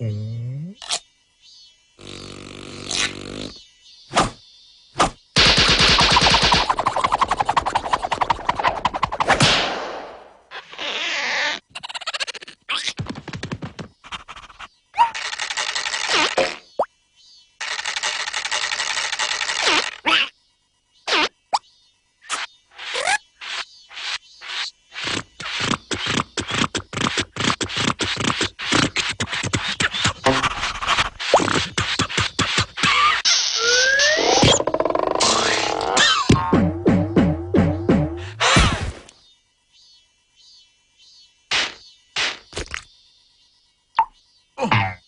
うん。Oh.